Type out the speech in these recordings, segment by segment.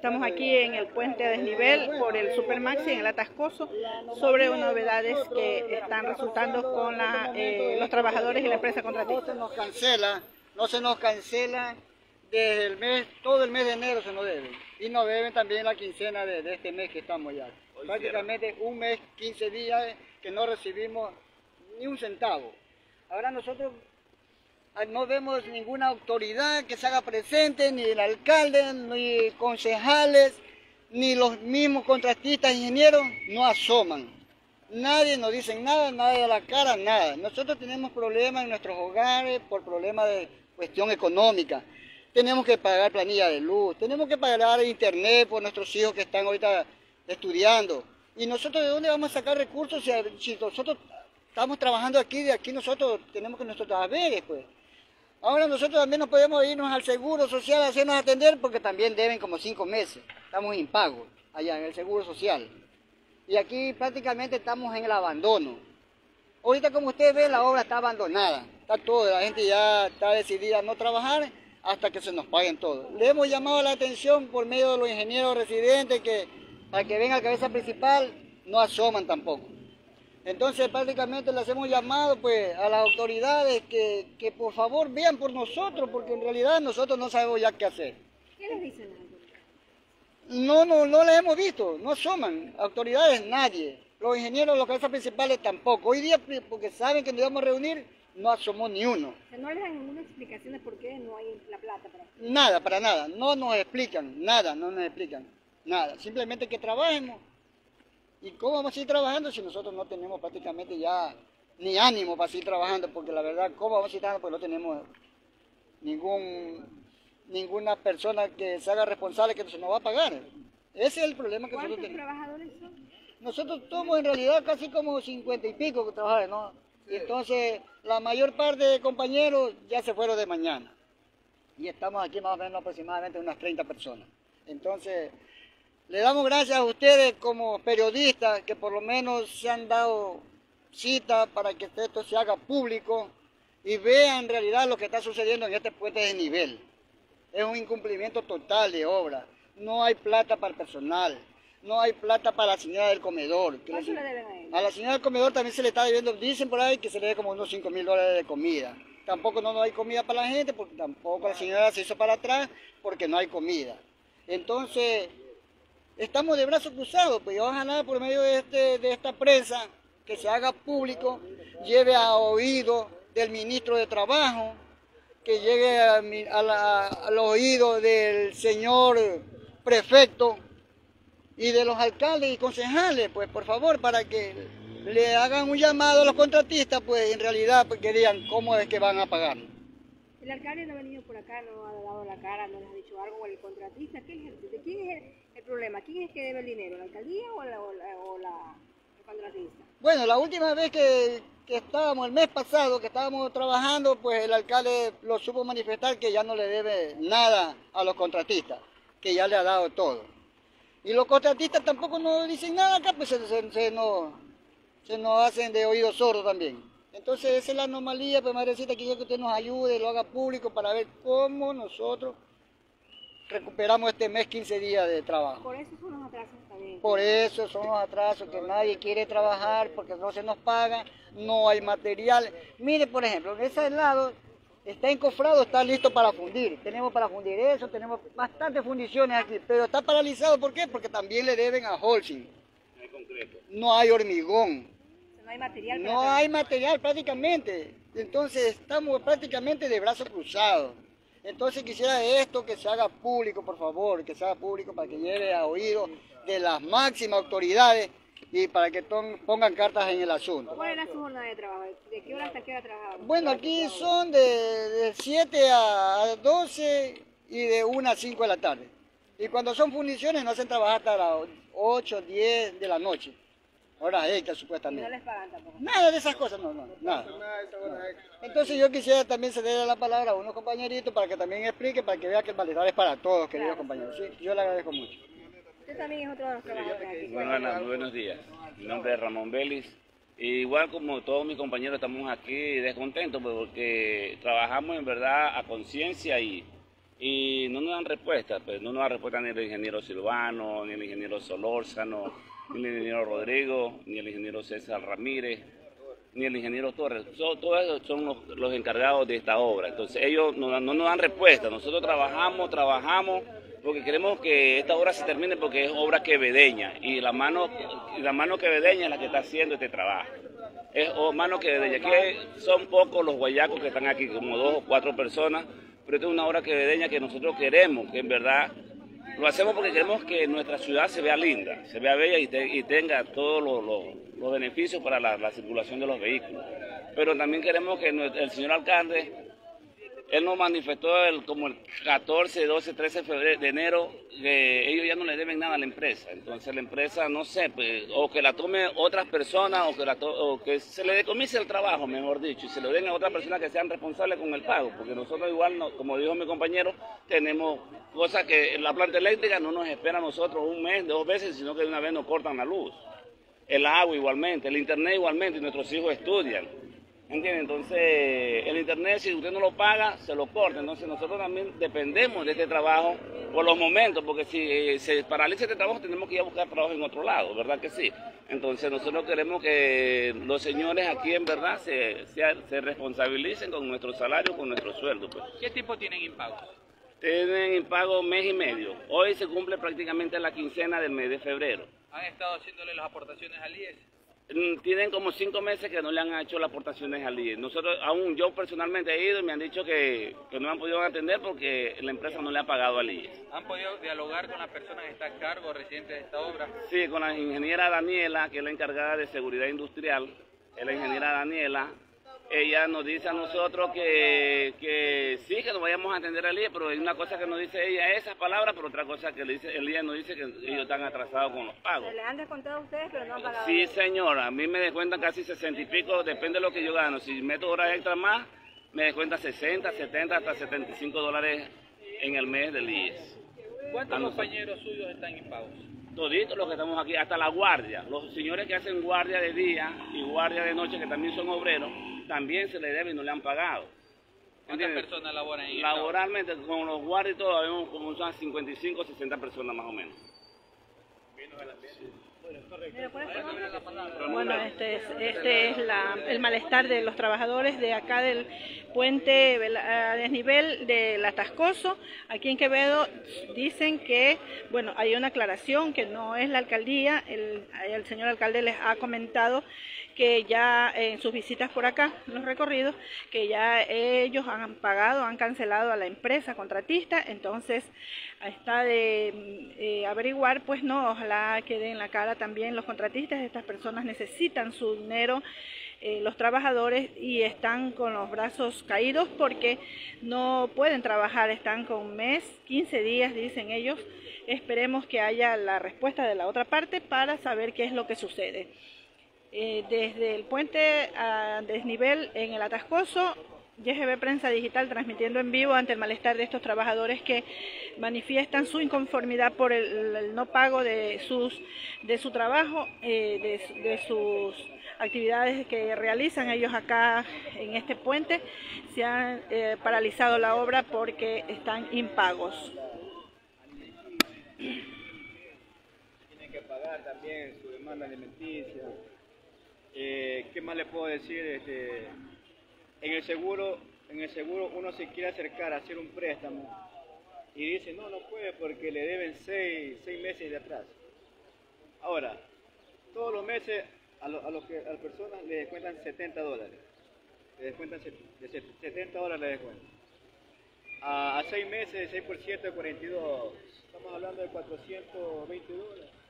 Estamos aquí en el puente a desnivel por el Supermaxi en el Atascoso sobre novedades que están resultando con eh, los trabajadores y la empresa contratista. No se nos cancela, no se nos cancela desde el mes, todo el mes de enero se nos debe. Y nos deben también la quincena de, este mes que estamos ya. Prácticamente un mes, 15 días que no recibimos ni un centavo. Ahora nosotros no vemos ninguna autoridad que se haga presente, ni el alcalde, ni concejales, ni los mismos contratistas, ingenieros, no asoman. Nadie nos dice nada, nadie da la cara, nada. Nosotros tenemos problemas en nuestros hogares por problemas de cuestión económica. Tenemos que pagar planilla de luz, tenemos que pagar internet por nuestros hijos que están ahorita estudiando. ¿Y nosotros de dónde vamos a sacar recursos si, nosotros estamos trabajando aquí, de aquí nosotros tenemos que nuestros haberes, pues? Ahora nosotros también no podemos irnos al seguro social a hacernos atender porque también deben como cinco meses. Estamos impagos allá en el seguro social. Y aquí prácticamente estamos en el abandono. Ahorita como ustedes ven la obra está abandonada. Está todo, la gente ya está decidida a no trabajar hasta que se nos paguen todo. Le hemos llamado la atención por medio de los ingenieros residentes que para que venga a cabeza principal no asoman tampoco. Entonces prácticamente le hacemos llamado pues a las autoridades que, que, por favor vean por nosotros, porque en realidad nosotros no sabemos ya qué hacer. ¿Qué les dicen? No, no, no les hemos visto, no asoman, autoridades nadie, los ingenieros, los cabezas principales tampoco. Hoy día, porque saben que nos íbamos a reunir, no asomó ni uno. ¿No les dan ninguna explicación de por qué no hay la plata para Nada, para nada, no nos explican, nada, no nos explican, nada. Simplemente que trabajemos ¿Y cómo vamos a seguir trabajando si nosotros no tenemos prácticamente ya ni ánimo para seguir trabajando? Porque la verdad, ¿cómo vamos a seguir trabajando? Porque no tenemos ningún, ninguna persona que se haga responsable que se nos va a pagar. Ese es el problema que nosotros tenemos. trabajadores son? Nosotros somos en realidad casi como cincuenta y pico que trabajan, ¿no? Y entonces la mayor parte de compañeros ya se fueron de mañana. Y estamos aquí más o menos aproximadamente unas 30 personas. Entonces, le damos gracias a ustedes como periodistas que por lo menos se han dado cita para que esto se haga público y vean en realidad lo que está sucediendo en este puente de nivel. Es un incumplimiento total de obra. No hay plata para el personal. No hay plata para la señora del comedor. ¿Cuánto le deben a A la señora del comedor también se le está debiendo, dicen por ahí que se le debe como unos 5 mil dólares de comida. Tampoco no, no hay comida para la gente, porque tampoco la señora se hizo para atrás, porque no hay comida. Entonces, estamos de brazos cruzados, pues ojalá por medio de, este, de esta prensa que se haga público, lleve a oído del ministro de Trabajo, que llegue al oído del señor prefecto y de los alcaldes y concejales, pues por favor, para que le hagan un llamado a los contratistas, pues en realidad pues, que digan cómo es que van a pagar. El alcalde no ha venido por acá, no ha dado la cara, no les ha dicho algo, o el contratista, ¿qué es, ¿de quién es el, problema? ¿Quién es que debe el dinero? ¿La alcaldía o la, o la, contratista? Bueno, la última vez que, que, estábamos, el mes pasado, que estábamos trabajando, pues el alcalde lo supo manifestar que ya no le debe nada a los contratistas, que ya le ha dado todo. Y los contratistas tampoco nos dicen nada acá, pues se, se, se nos, se nos hacen de oídos sordos también. Entonces esa es la anomalía, pues madrecita, que que usted nos ayude, lo haga público para ver cómo nosotros recuperamos este mes 15 días de trabajo. Por eso son los atrasos también. Por eso son los atrasos, que nadie quiere trabajar porque no se nos paga, no hay material. Mire, por ejemplo, en ese lado está encofrado, está listo para fundir. Tenemos para fundir eso, tenemos bastantes fundiciones aquí, pero está paralizado, ¿por qué? Porque también le deben a Holcim. No hay concreto. No hay hormigón no hay material. No hay material prácticamente. Entonces estamos prácticamente de brazos cruzados. Entonces quisiera esto que se haga público, por favor, que se haga público para que llegue a oído de las máximas autoridades y para que pongan cartas en el asunto. ¿Cuál era su jornada de trabajo? ¿De qué hora hasta qué hora trabajaban? Bueno, aquí son de, de 7 a 12 y de 1 a 5 de la tarde. Y cuando son fundiciones nos hacen trabajar hasta las 8, 10 de la noche horas extras supuestamente. ¿Y no les pagan tampoco? Nada de esas cosas, no, no, nada. Entonces yo quisiera también ceder la palabra a unos compañeritos para que también explique, para que vea que el malestar es para todos, queridos compañeros. Sí, yo le agradezco mucho. Usted también es otro de los trabajadores aquí. Bueno, buenos días. Mi nombre es Ramón Vélez. Igual como todos mis compañeros estamos aquí descontentos pues, porque trabajamos en verdad a conciencia y, y no nos dan respuesta, pues no nos dan respuesta ni el ingeniero Silvano, ni el ingeniero Solórzano, ni el ingeniero Rodrigo, ni el ingeniero César Ramírez, ni el ingeniero Torres. todos esos son los, encargados de esta obra. Entonces ellos no, no nos dan respuesta. Nosotros trabajamos, trabajamos porque queremos que esta obra se termine porque es obra quevedeña y la mano, la mano quevedeña es la que está haciendo este trabajo. Es mano quevedeña. Aquí son pocos los guayacos que están aquí, como dos o cuatro personas pero esto es una obra quevedeña que nosotros queremos, que en verdad lo hacemos porque queremos que nuestra ciudad se vea linda, se vea bella y, tenga todos los, beneficios para la, circulación de los vehículos. Pero también queremos que el señor alcalde él nos manifestó el, como el 14, 12, 13 de enero que ellos ya no le deben nada a la empresa. Entonces la empresa, no sé, pues, o que la tome otras personas o que, la o que se le decomise el trabajo, mejor dicho, y se lo den a otras personas que sean responsables con el pago. Porque nosotros igual, como dijo mi compañero, tenemos cosas que la planta eléctrica no nos espera a nosotros un mes, dos veces, sino que de una vez nos cortan la luz. El agua igualmente, el internet igualmente, y nuestros hijos estudian. ¿Entiende? Entonces, el Internet, si usted no lo paga, se lo corta. Entonces, nosotros también dependemos de este trabajo por los momentos, porque si eh, se paraliza este trabajo, tenemos que ir a buscar trabajo en otro lado, ¿verdad que sí? Entonces, nosotros queremos que los señores aquí, en verdad, se, se, responsabilicen con nuestro salario, con nuestro sueldo. Pues. ¿Qué tiempo tienen impago? Tienen impago mes y medio. Hoy se cumple prácticamente la quincena del mes de febrero. ¿Han estado haciéndole las aportaciones al IES? Mm, tienen como cinco meses que no le han hecho las aportaciones al IE. Nosotros, aún yo personalmente he ido y me han dicho que, no han podido atender porque la empresa no le ha pagado al IE. ¿Han podido dialogar con las personas que están a cargo, residentes de esta obra? Sí, con la ingeniera Daniela, que es la encargada de seguridad industrial, es la ingeniera Daniela, ella nos dice a nosotros que, que sí, que nos vayamos a atender al IE, pero hay una cosa que nos dice ella esas palabras, pero otra cosa que le dice, el IE nos dice que ellos están atrasados con los pagos. ¿Le han descontado a ustedes, pero no han pagado? Sí, señora, a mí me descuentan casi 60 y pico, depende de lo que yo gano. Si meto horas extra más, me descuentan 60, 70, hasta 75 dólares en el mes del IES. ¿Cuántos compañeros suyos están impagos? Toditos los que estamos aquí, hasta la guardia. Los señores que hacen guardia de día y guardia de noche, que también son obreros, también se le debe y no le han pagado. ¿Cuántas personas laboran ahí? Laboralmente, con los guardias y todo, vemos como son 55 o 60 personas más o menos. Bueno, este es, este es el malestar de los trabajadores de acá del puente a desnivel del Atascoso. Aquí en Quevedo dicen que, bueno, hay una aclaración que no es la alcaldía, el, el señor alcalde les ha comentado que ya en sus visitas por acá, los recorridos, que ya ellos han pagado, han cancelado a la empresa contratista, entonces está de eh, averiguar, pues no, ojalá quede en la cara también los contratistas, estas personas necesitan su dinero, eh, los trabajadores y están con los brazos caídos porque no pueden trabajar, están con un mes, 15 días, dicen ellos. Esperemos que haya la respuesta de la otra parte para saber qué es lo que sucede. Eh, desde el puente a desnivel en el Atascoso, YGB Prensa Digital transmitiendo en vivo ante el malestar de estos trabajadores que manifiestan su inconformidad por el, no pago de, sus, de su trabajo, eh, de, sus actividades que realizan ellos acá en este puente. Se han eh, paralizado la obra porque están impagos. Tienen que pagar también su demanda alimenticia. Eh, ¿Qué más le puedo decir? Este, en el seguro, en el seguro uno se quiere acercar a hacer un préstamo y dice no, no puede porque le deben seis, meses de atrás. Ahora, todos los meses a, los que, a las personas le descuentan 70 dólares. Le descuentan 70 dólares le descuentan. A, seis meses, 6 por 7, 42. Estamos hablando de 420 dólares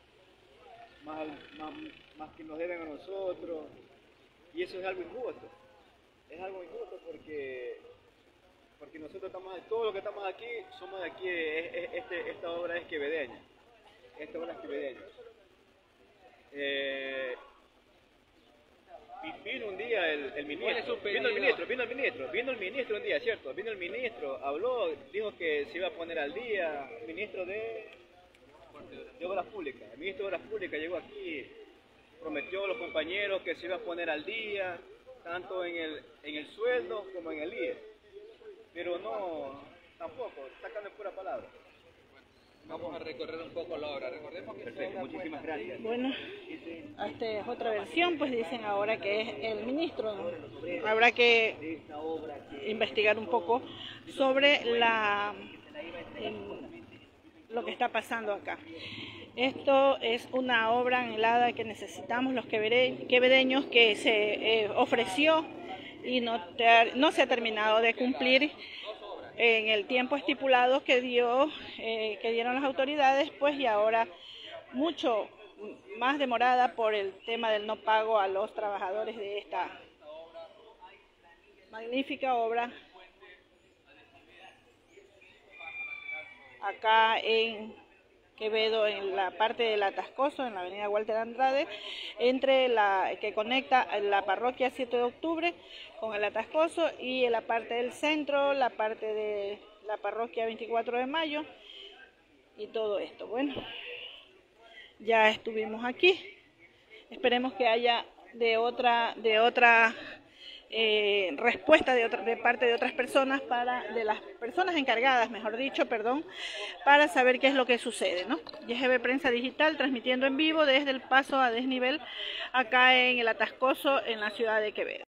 más, más, que nos deben a nosotros. Y eso es algo injusto. Es algo injusto porque, porque nosotros estamos, todos los que estamos aquí, somos de aquí, este, esta obra es quevedeña. Esta obra es quevedeña. Eh, vino un día el, ministro, vino el ministro, vino el ministro, vino el ministro un día, ¿cierto? Vino el ministro, habló, dijo que se iba a poner al día, el ministro de de Obras Públicas. El ministro de Obras Públicas llegó aquí, prometió a los compañeros que se iba a poner al día, tanto en el, en el sueldo como en el IE. Pero no, Tampoco, sacan de pura palabra. Vamos a recorrer un poco la obra. Recordemos que obra, Muchísimas gracias. Bueno, esta es otra versión, pues dicen ahora que es el ministro. Habrá que investigar un poco sobre la lo que está pasando acá. Esto es una obra anhelada que necesitamos los quevedeños que se eh, ofreció y no, no se ha terminado de cumplir en el tiempo estipulado que dio eh, que dieron las autoridades pues y ahora mucho más demorada por el tema del no pago a los trabajadores de esta magnífica obra acá en Quevedo, en la parte del Atascoso, en la avenida Walter Andrade, entre la que conecta la parroquia 7 de octubre con el Atascoso y en la parte del centro, la parte de la parroquia 24 de mayo y todo esto. Bueno, ya estuvimos aquí. Esperemos que haya de otra, de otra eh, respuesta de, otra, de parte de otras personas para de las personas encargadas, mejor dicho, perdón, para saber qué es lo que sucede, ¿no? YGB Prensa Digital transmitiendo en vivo desde el paso a desnivel acá en el Atascoso en la ciudad de Quevedo.